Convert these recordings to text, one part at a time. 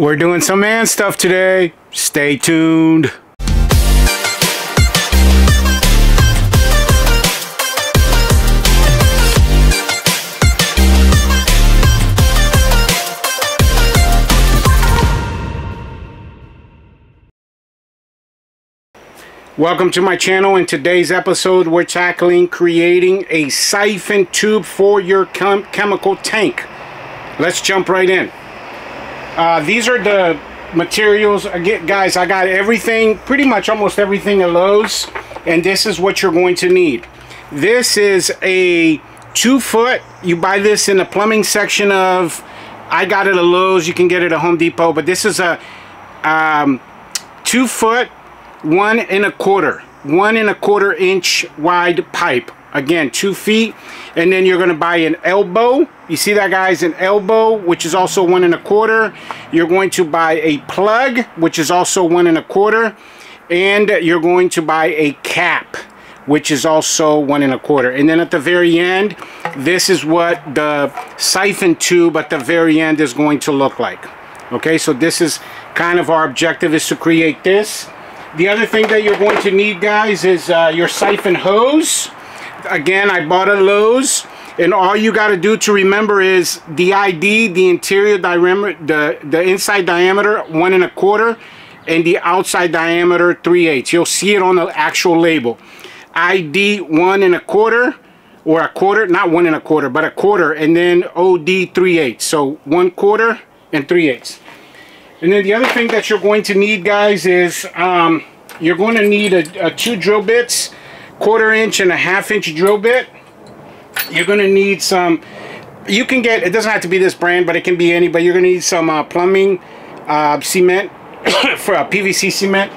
We're doing some man stuff today. Stay tuned. Welcome to my channel. In today's episode, we're tackling creating a siphon tube for your chem chemical tank. Let's jump right in. Uh, these are the materials. Again, guys, I got everything, pretty much almost everything at Lowe's, and this is what you're going to need. This is a two foot. You buy this in the plumbing section of, I got it at Lowe's. You can get it at Home Depot, but this is a um, two foot one and a quarter one and a quarter inch wide pipe again two feet and then you're going to buy an elbow. You see that guys? An elbow which is also one and a quarter. You're going to buy a plug which is also one and a quarter. And you're going to buy a cap which is also one and a quarter. And then at the very end this is what the siphon tube at the very end is going to look like. Okay so this is kind of our objective is to create this. The other thing that you're going to need, guys, is uh, your siphon hose. Again, I bought a Lowe's. And all you got to do to remember is the ID, the interior diameter, the, the inside diameter, one and a quarter, and the outside diameter, three eighths. You'll see it on the actual label. ID, one and a quarter, or a quarter, not one and a quarter, but a quarter, and then OD, three eighths. So one quarter and three eighths. And then the other thing that you're going to need, guys, is um, you're going to need a, a, two drill bits, quarter inch and a half inch drill bit. You're going to need some, you can get, it doesn't have to be this brand, but it can be any, but you're going to need some uh, plumbing uh, cement for a PVC cement.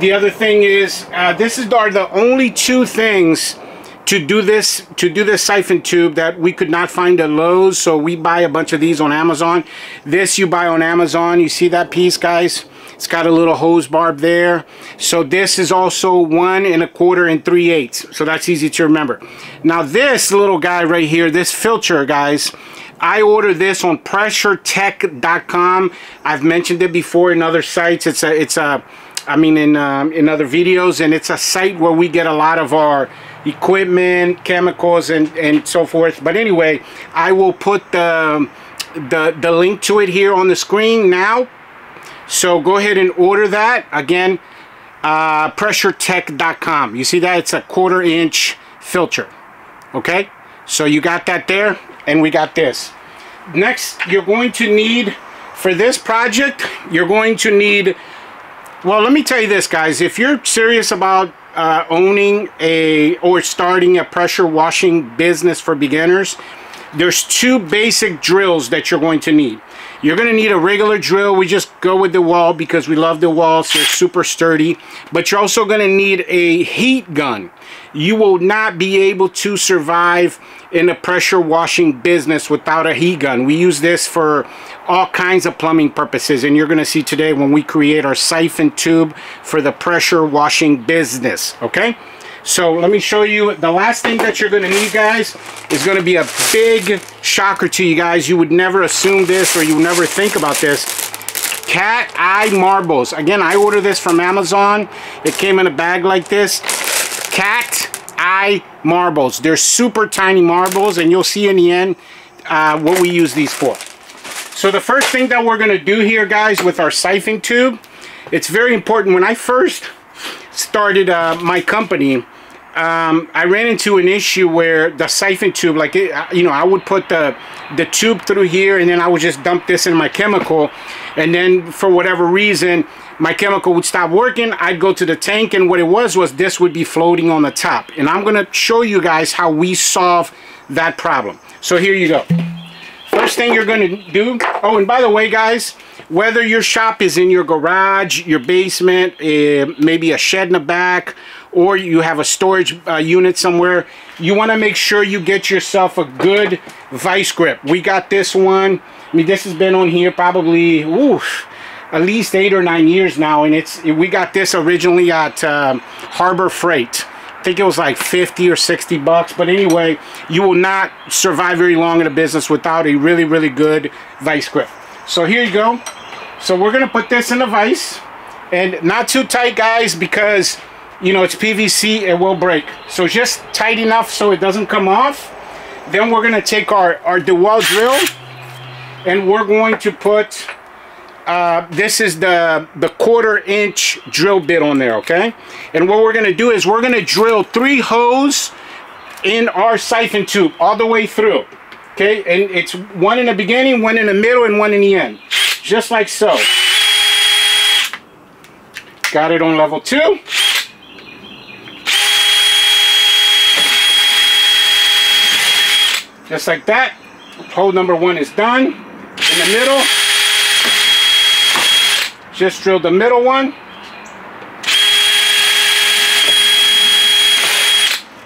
The other thing is, uh, this is are the only two things to do this to do this siphon tube that we could not find at Lowe's so we buy a bunch of these on Amazon this you buy on Amazon you see that piece guys it's got a little hose barb there. So this is also one and a quarter and three eighths. So that's easy to remember. Now this little guy right here this filter guys I ordered this on pressuretech.com I've mentioned it before in other sites. It's a it's a I mean in um, in other videos and it's a site where we get a lot of our equipment, chemicals, and, and so forth. But anyway, I will put the, the, the link to it here on the screen now. So go ahead and order that. Again, uh, pressuretech.com. You see that? It's a quarter inch filter. Okay? So you got that there, and we got this. Next, you're going to need, for this project, you're going to need, well, let me tell you this, guys. If you're serious about uh, owning a or starting a pressure washing business for beginners, there's two basic drills that you're going to need. You're going to need a regular drill. We just go with DeWalt because we love DeWalts. They're super sturdy. But you're also going to need a heat gun. You will not be able to survive in a pressure washing business without a heat gun. We use this for all kinds of plumbing purposes and you're going to see today when we create our siphon tube for the pressure washing business okay so let me show you the last thing that you're going to need guys is going to be a big shocker to you guys. You would never assume this or you would never think about this. Cat eye marbles. Again I ordered this from Amazon. It came in a bag like this. Cat eye marbles. They're super tiny marbles and you'll see in the end uh, what we use these for. So the first thing that we're going to do here, guys, with our siphon tube, it's very important. When I first started uh, my company, um, I ran into an issue where the siphon tube, like, it, you know, I would put the, the tube through here and then I would just dump this in my chemical. And then for whatever reason, my chemical would stop working. I'd go to the tank and what it was was this would be floating on the top. And I'm going to show you guys how we solve that problem. So here you go. First thing you're going to do, oh, and by the way, guys, whether your shop is in your garage, your basement, uh, maybe a shed in the back, or you have a storage uh, unit somewhere, you want to make sure you get yourself a good vice grip. We got this one. I mean, this has been on here probably, oof, at least eight or nine years now, and it's we got this originally at um, Harbor Freight. I think it was like 50 or 60 bucks. But anyway, you will not survive very long in a business without a really, really good vice grip. So here you go. So we're gonna put this in the vise. And not too tight guys because you know it's PVC it will break. So just tight enough so it doesn't come off. Then we're gonna take our our DeWalt drill. And we're going to put uh, this is the the quarter inch drill bit on there okay? And what we're gonna do is we're gonna drill three holes in our siphon tube all the way through okay? And it's one in the beginning one in the middle and one in the end just like so. Got it on level two. Just like that. Hole number one is done. In the middle. Just drilled the middle one.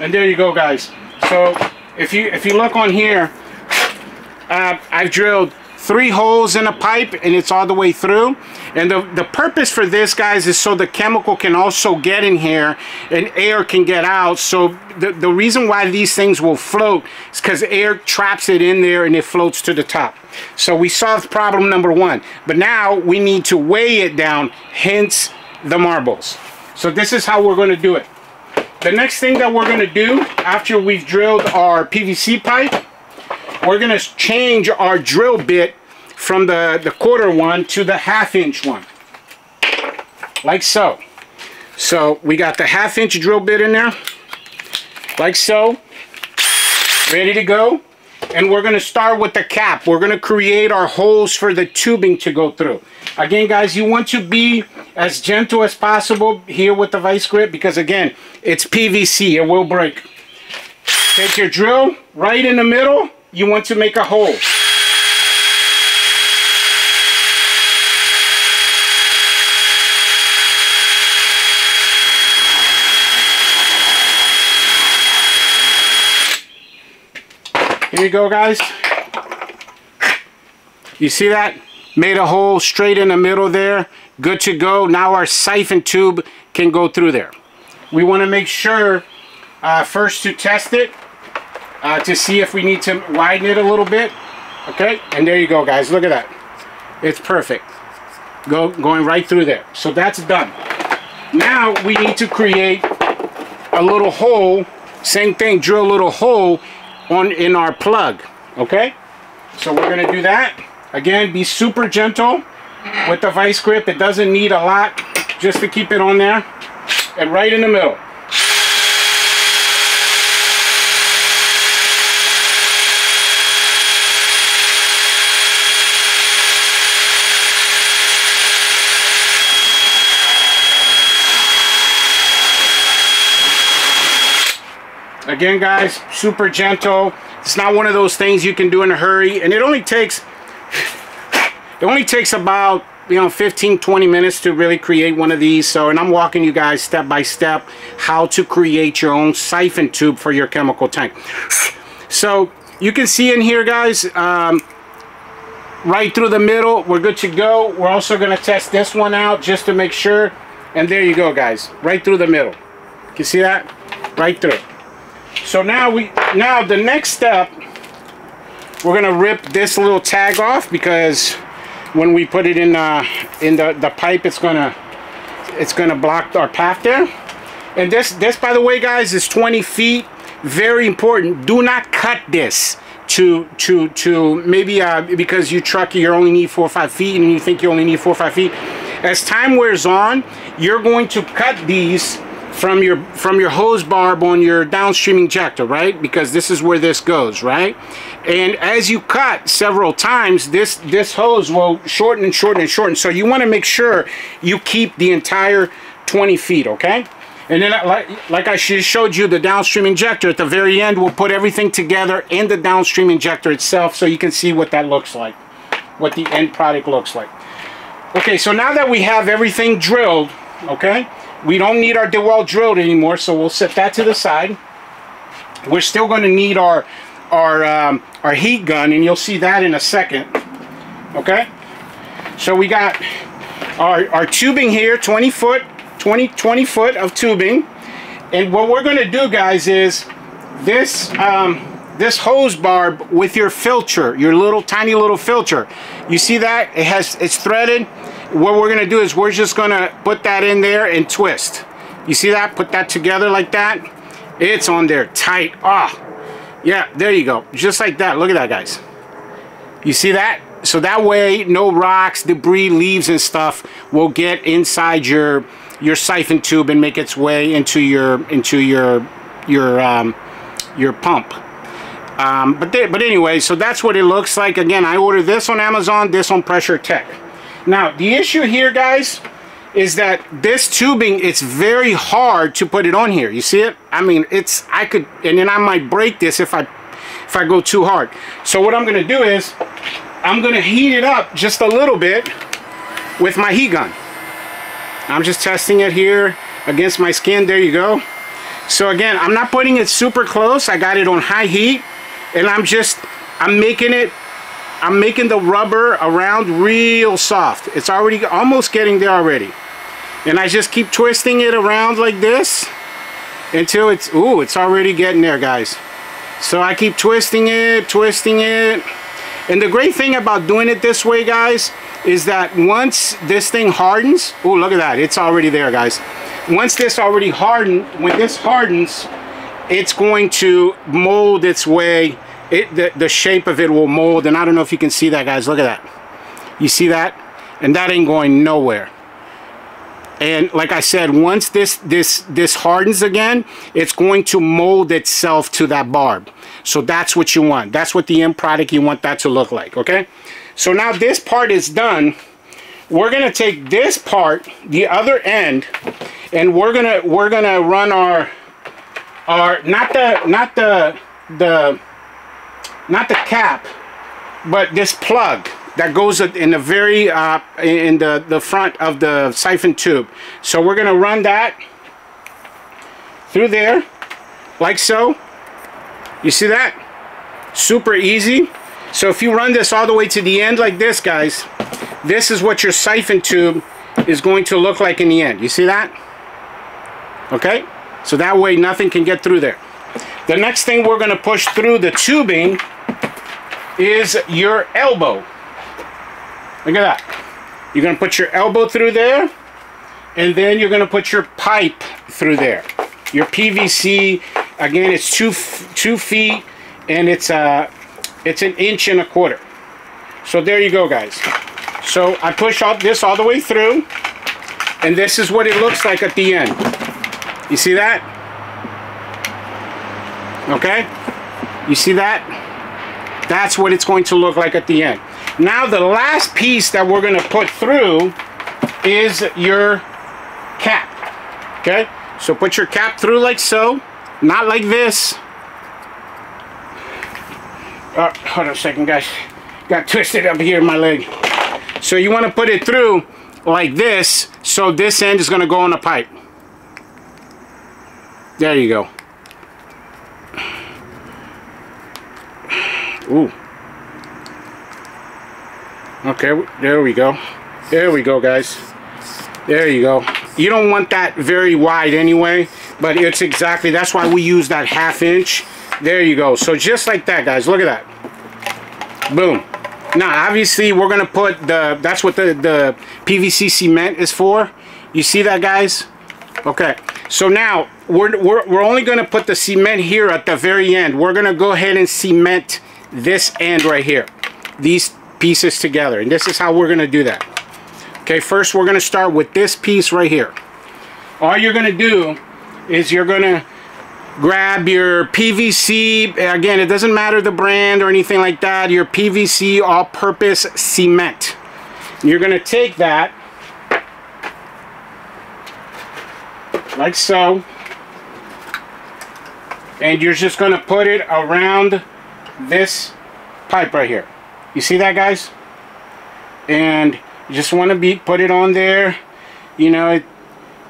And there you go guys. So if you if you look on here uh, I've drilled three holes in a pipe and it's all the way through. And the, the purpose for this guys is so the chemical can also get in here and air can get out. So the, the reason why these things will float is because air traps it in there and it floats to the top. So we solved problem number one. But now we need to weigh it down hence the marbles. So this is how we're going to do it. The next thing that we're going to do after we've drilled our PVC pipe we're going to change our drill bit from the, the quarter one to the half inch one. Like so. So we got the half inch drill bit in there. Like so. Ready to go. And we're going to start with the cap. We're going to create our holes for the tubing to go through. Again, guys, you want to be as gentle as possible here with the vice grip because, again, it's PVC. It will break. Take your drill right in the middle you want to make a hole. Here you go guys. You see that? Made a hole straight in the middle there. Good to go. Now our siphon tube can go through there. We want to make sure uh, first to test it uh, to see if we need to widen it a little bit. Okay, and there you go, guys. Look at that. It's perfect. Go going right through there. So that's done. Now we need to create a little hole. Same thing. Drill a little hole on in our plug. Okay. So we're gonna do that. Again, be super gentle with the vice grip. It doesn't need a lot just to keep it on there. And right in the middle. Again, guys, super gentle. It's not one of those things you can do in a hurry. And it only takes, it only takes about, you know, 15, 20 minutes to really create one of these. So, and I'm walking you guys step by step how to create your own siphon tube for your chemical tank. So you can see in here, guys, um, right through the middle, we're good to go. We're also going to test this one out just to make sure. And there you go, guys, right through the middle. You see that? Right through. So now we now the next step we're gonna rip this little tag off because when we put it in uh, in the, the pipe it's gonna it's gonna block our path there. And this this by the way guys is 20 feet. Very important. Do not cut this to to to maybe uh, because you truck you only need four or five feet and you think you only need four or five feet. As time wears on, you're going to cut these from your from your hose barb on your downstream injector right? Because this is where this goes right? And as you cut several times this this hose will shorten and shorten and shorten. So you want to make sure you keep the entire 20 feet okay? And then like, like I showed you the downstream injector at the very end we'll put everything together in the downstream injector itself so you can see what that looks like what the end product looks like. Okay so now that we have everything drilled okay we don't need our DeWalt drilled anymore, so we'll set that to the side. We're still going to need our our um, our heat gun, and you'll see that in a second. Okay, so we got our our tubing here, 20 foot, 20 20 foot of tubing, and what we're going to do, guys, is this um, this hose barb with your filter, your little tiny little filter. You see that? It has it's threaded. What we're gonna do is we're just gonna put that in there and twist. You see that? Put that together like that. It's on there tight. Ah, oh, yeah, there you go. Just like that. Look at that, guys. You see that? So that way, no rocks, debris, leaves, and stuff will get inside your your siphon tube and make its way into your into your your um, your pump. Um, but they, but anyway, so that's what it looks like. Again, I ordered this on Amazon, this on Pressure Tech. Now the issue here, guys, is that this tubing it's very hard to put it on here. You see it? I mean, it's I could and then I might break this if I if I go too hard. So what I'm to do is I'm to heat it up just a little bit with my heat gun. I'm just testing it here against my skin. There you go. So again, I'm not putting it super close. I got it on high heat and I'm just, I'm making it, I'm making the rubber around real soft. It's already almost getting there already. And I just keep twisting it around like this until it's, ooh, it's already getting there, guys. So I keep twisting it, twisting it. And the great thing about doing it this way, guys, is that once this thing hardens, oh, look at that. It's already there, guys. Once this already hardened, when this hardens, it's going to mold its way. It, the, the shape of it will mold. And I don't know if you can see that, guys. Look at that. You see that? And that ain't going nowhere and like I said once this this this hardens again it's going to mold itself to that barb so that's what you want that's what the end product you want that to look like okay so now this part is done we're gonna take this part the other end and we're gonna we're gonna run our our not the not the the not the cap but this plug that goes in the very uh, in the the front of the siphon tube. So we're gonna run that through there like so. You see that? Super easy. So if you run this all the way to the end like this guys this is what your siphon tube is going to look like in the end. You see that? Okay? So that way nothing can get through there. The next thing we're going to push through the tubing is your elbow Look at that. You're going to put your elbow through there, and then you're going to put your pipe through there. Your PVC, again, it's two two feet, and it's a uh, it's an inch and a quarter. So there you go, guys. So I push all this all the way through, and this is what it looks like at the end. You see that? Okay? You see that? That's what it's going to look like at the end. Now the last piece that we're going to put through is your cap. Okay? So put your cap through like so. Not like this. Oh, hold on a second, guys. Got twisted up here in my leg. So you want to put it through like this. So this end is going to go on a pipe. There you go. Ooh. Okay, there we go. There we go, guys. There you go. You don't want that very wide anyway, but it's exactly, that's why we use that half inch. There you go. So just like that, guys. Look at that. Boom. Now, obviously, we're going to put the, that's what the, the PVC cement is for. You see that, guys? Okay. So now, we're, we're, we're only going to put the cement here at the very end. We're going to go ahead and cement this end right here. These pieces together. And this is how we're going to do that. Okay, first we're going to start with this piece right here. All you're going to do is you're going to grab your PVC, again, it doesn't matter the brand or anything like that, your PVC all-purpose cement. You're going to take that like so and you're just going to put it around this pipe right here. You see that, guys? And you just want to be put it on there. You know, it,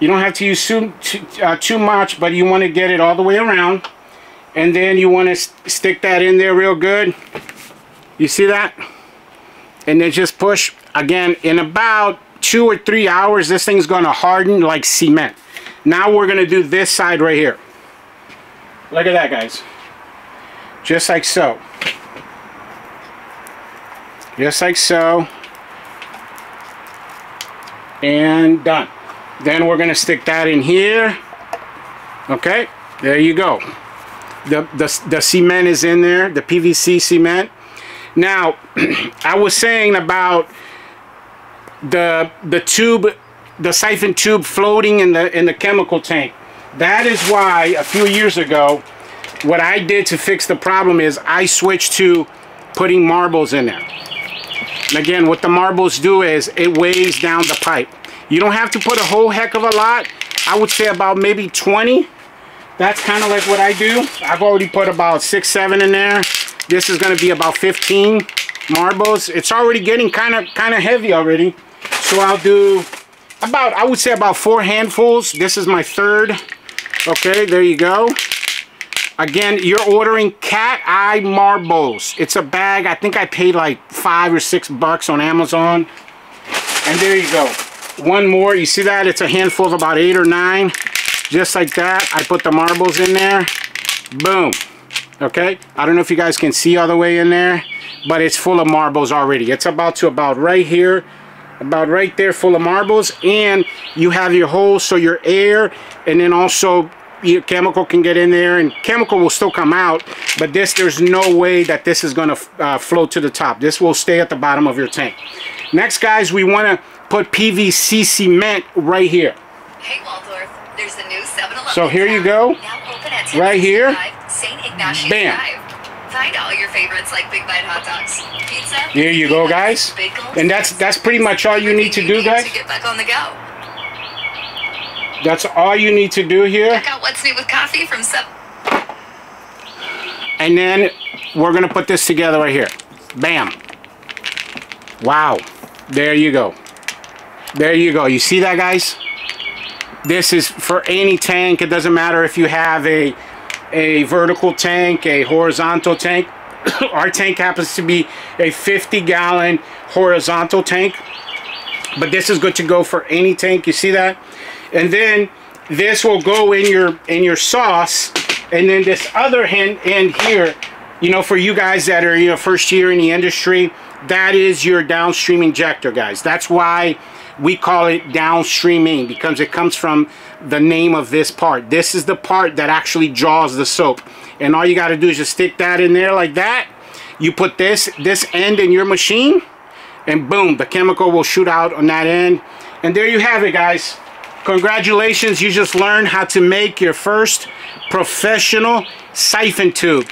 you don't have to use too, too, uh, too much, but you want to get it all the way around. And then you want to st stick that in there real good. You see that? And then just push. Again, in about two or three hours, this thing's going to harden like cement. Now we're going to do this side right here. Look at that, guys. Just like so. Just like so. And done. Then we're gonna stick that in here. Okay there you go. The the, the cement is in there the PVC cement. Now I was saying about the the tube the siphon tube floating in the in the chemical tank. That is why a few years ago what I did to fix the problem is I switched to putting marbles in there and again, what the marbles do is it weighs down the pipe. You don't have to put a whole heck of a lot. I would say about maybe 20. That's kind of like what I do. I've already put about six, seven in there. This is going to be about 15 marbles. It's already getting kind of kind of heavy already. So I'll do about, I would say about four handfuls. This is my third. Okay, there you go. Again, you're ordering cat eye marbles. It's a bag. I think I paid like five or six bucks on Amazon. And there you go. One more. You see that? It's a handful of about eight or nine. Just like that. I put the marbles in there. Boom. Okay. I don't know if you guys can see all the way in there. But it's full of marbles already. It's about to about right here about right there full of marbles and you have your holes so your air and then also your chemical can get in there and chemical will still come out but this there's no way that this is going to uh, float to the top this will stay at the bottom of your tank next guys we want to put PVC cement right here hey Waldorf there's a new 7-Eleven so here you go right here St. Bam Drive. Find all your favorites like Big Bite hot dogs, pizza. There you go, guys. And that's that's pretty much all you need to do, guys. To get back on the go. That's all you need to do here. Check out what's new with coffee from Sub. And then we're gonna put this together right here. Bam. Wow. There you go. There you go. You see that, guys? This is for any tank. It doesn't matter if you have a a vertical tank, a horizontal tank. Our tank happens to be a 50 gallon horizontal tank. But this is good to go for any tank. You see that? And then this will go in your in your sauce. And then this other end, end here, you know, for you guys that are, you know, first year in the industry, that is your downstream injector, guys. That's why we call it downstreaming because it comes from the name of this part. This is the part that actually draws the soap. And all you got to do is just stick that in there like that. You put this, this end in your machine and boom, the chemical will shoot out on that end. And there you have it, guys. Congratulations, you just learned how to make your first professional siphon tube.